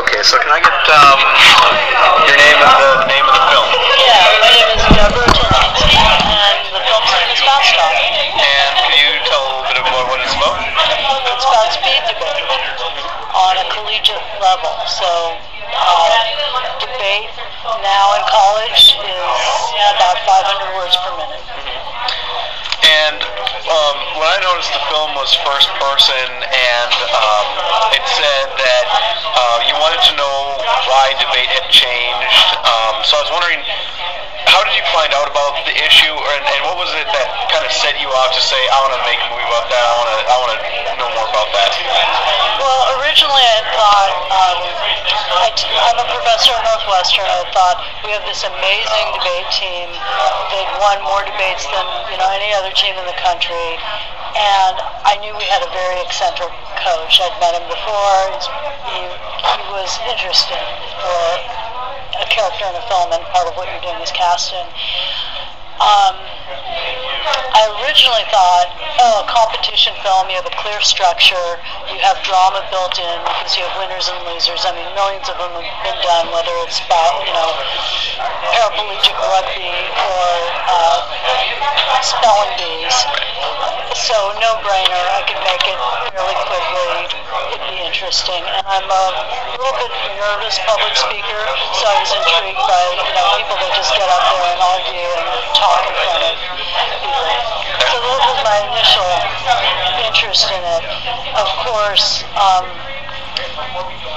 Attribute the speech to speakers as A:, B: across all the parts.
A: Okay, so can I get um, your name and the name of the film?
B: Yeah, my name is Debra Tolchinsky, and the film's name is Fast Talk.
A: And can you tell a little bit about what it's about?
B: It's about speed debate on a collegiate level. So, uh, debate now in college is about 500 words per minute.
A: And um, what I noticed the film was first person, and um, off to say, I want to make a movie about that. I want to, I want to know more about that.
B: Well, originally I thought, um, I'm a professor at Northwestern. I thought we have this amazing debate team. They've won more debates than you know any other team in the country, and I knew we had a very eccentric coach. I'd met him before. He, he was interesting for a character in a film, and part of what you're doing is casting. Um, I originally thought, oh, a competition film, you have a clear structure, you have drama built in because you have winners and losers. I mean, millions of them have been done, whether it's about, you know, paraplegic rugby or uh, spelling bees. So, no-brainer, I could make it fairly quickly. It'd be interesting. And I'm a little bit nervous public speaker, so I was intrigued by, you know, people that just get up there and argue and talk in front of people. So that was my initial interest in it. Of course, um,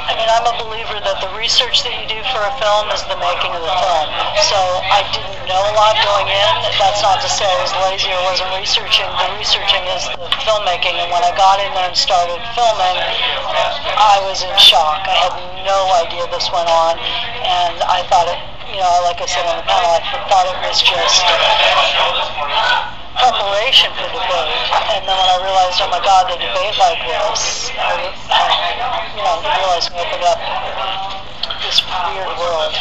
B: I mean, I'm a believer that the research that you do for a film is the making of the film. So I didn't know a lot going in. That's not to say I was lazy or wasn't researching. The researching is the filmmaking. And when I got in there and started filming, I was in shock. I had no idea this went on. And I thought it, you know, like I said on the panel, I thought it was just preparation for the debate. And then when I realized, oh my God, they debate like this, I, I you know, realized we opened up this weird world.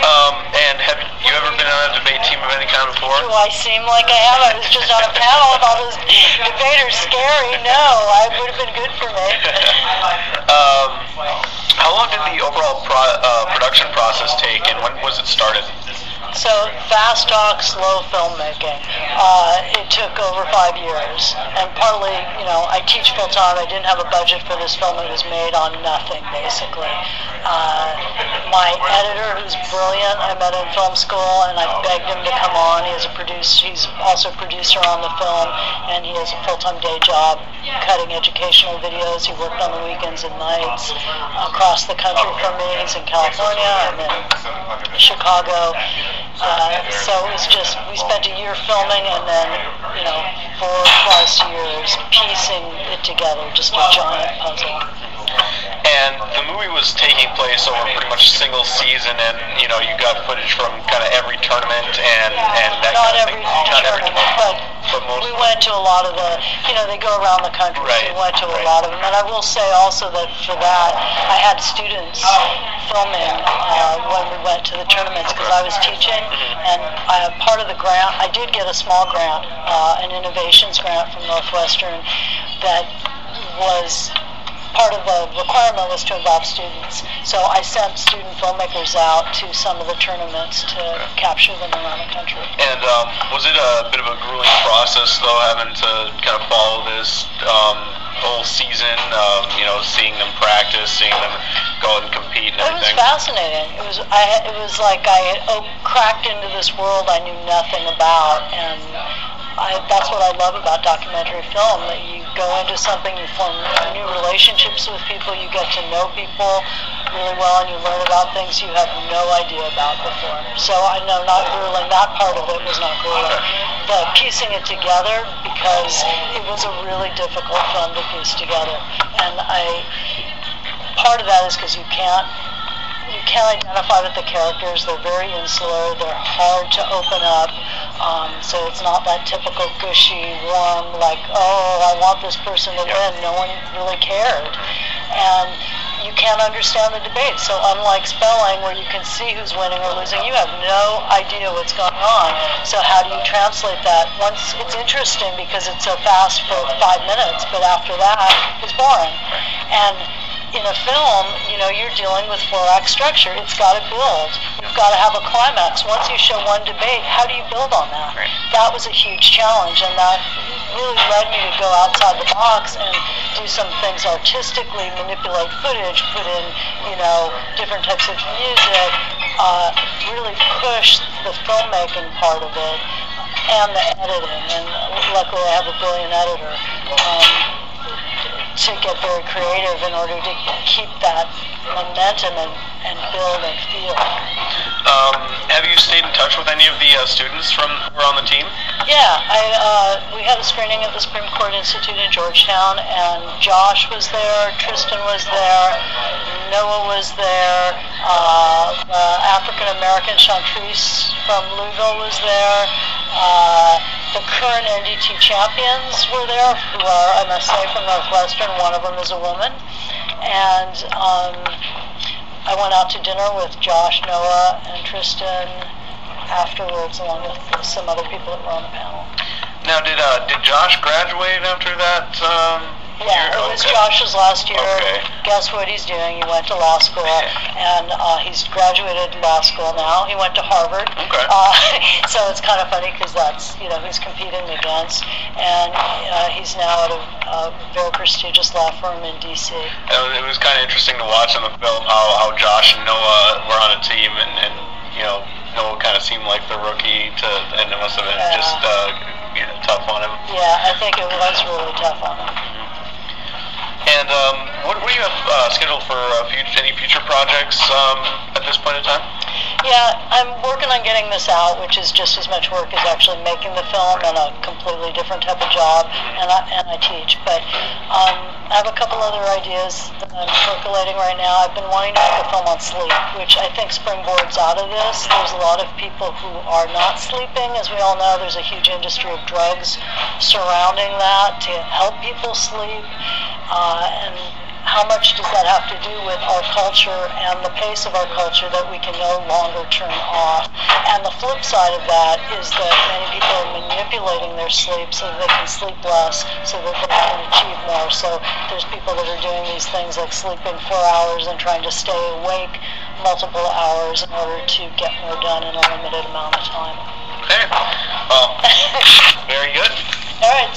A: Um, and have you ever been on a debate team of any kind before?
B: Do I seem like I have? I was just on a panel with all those debaters scary. No, I would have been good for me.
A: um, long did the overall pro- uh, production process take, and when was it started?
B: So fast talk, slow filmmaking. Uh, took over five years, and partly, you know, I teach full time. I didn't have a budget for this film. It was made on nothing, basically. Uh, my editor, who's brilliant, I met in film school, and I begged him to come on. He is a producer. He's also a producer on the film, and he has a full-time day job cutting educational videos. He worked on the weekends and nights across the country for me. He's in California. I'm in Chicago. Uh, so it was just, we spent a year filming and then, you know, four plus years piecing it together, just a giant puzzle.
A: And the movie was taking place over pretty much a single season, and you know you got footage from kind of every tournament and and that
B: Not
A: kind of
B: every
A: thing. Not every
B: tournament, but. We went to a lot of the, you know, they go around the country, so
A: Right,
B: we went to a
A: right.
B: lot of them. And I will say also that for that, I had students filming uh, when we went to the tournaments because I was teaching,
A: Mm-hmm.
B: and I, part of the grant, I did get a small grant, uh, an innovations grant from Northwestern that was part of the requirement was to involve students. So I sent student filmmakers out to some of the tournaments to capture them around the country.
A: And um, was it a bit of a grueling process though, having to kind of follow this um, whole season? Um, you know, seeing them practice, seeing them go out and compete and
B: It was fascinating. It was I. It was like I had oh, cracked into this world I knew nothing about, and I, that's what I love about documentary film. That you go into something, you form new relationships with people, you get to know people really well, and you learn about things you have no idea about before. So I know not grueling. That part of it was not grueling, but piecing it together because it was a really difficult film to piece together, and I part of that is because you can't you can't identify with the characters. They're very insular. They're hard to open up. Um, so it's not that typical gushy, warm, like, oh, I want this person to win. No one really cared. And you can't understand the debate. So unlike spelling, where you can see who's winning or losing, you have no idea what's going on. So how do you translate that? Once it's interesting because it's so fast for five minutes, but after that, it's boring. And in a film, you know, you're dealing with four-act structure. It's got to build. You've got to have a climax. Once you show one debate, how do you build on that?
A: Right.
B: That was a huge challenge, and that really led me to go outside the box and do some things artistically, manipulate footage, put in, you know, different types of music, uh, really push the filmmaking part of it and the editing. And luckily, I have a brilliant editor. Um, to get very creative in order to keep that momentum and, and build and feel.
A: Um, have you stayed in touch with any of the uh, students from who are on the team?
B: Yeah, I, uh, we had a screening at the Supreme Court Institute in Georgetown, and Josh was there, Tristan was there, Noah was there, uh, uh, African American Chantrice from Louisville was there. The current NDT champions were there, who are, I must say, from Northwestern. One of them is a woman. And um, I went out to dinner with Josh, Noah, and Tristan afterwards, along with some other people that were on the panel.
A: Now, did uh, did Josh graduate after that? Um,
B: Yeah, it was
A: Okay.
B: Josh's last year.
A: Okay.
B: Guess what he's doing? He went to law school, and uh, he's graduated law school now. He went to Harvard.
A: Okay.
B: Uh, so it's kind of funny because that's you know who he's competing against, and uh, he's now at a, a very prestigious law firm in D.C.
A: It was, it was kind of interesting to watch in the film how, how Josh and Noah were on a team, and, and you know Noah kind of seemed like the rookie to, and it must have been
B: Yeah.
A: just uh, you know, tough on him.
B: Yeah, I think it was really tough on him.
A: And um, what, what do you have uh, scheduled for uh, future, any future projects um, at this point in time?
B: Yeah, I'm working on getting this out, which is just as much work as actually making the film and a completely different type of job, and I, and I teach. But um, I have a couple other ideas that I'm percolating right now. I've been wanting to make a film on sleep, which I think springboards out of this. There's a lot of people who are not sleeping. As we all know, there's a huge industry of drugs surrounding that to help people sleep. Uh, and how much does that have to do with our culture and the pace of our culture that we can no longer turn off? And the flip side of that is that many people are manipulating their sleep so that they can sleep less, so that they can achieve more. So there's people that are doing these things like sleeping four hours and trying to stay awake multiple hours in order to get more done in a limited amount of time.
A: Okay. Well, very good.
B: All right.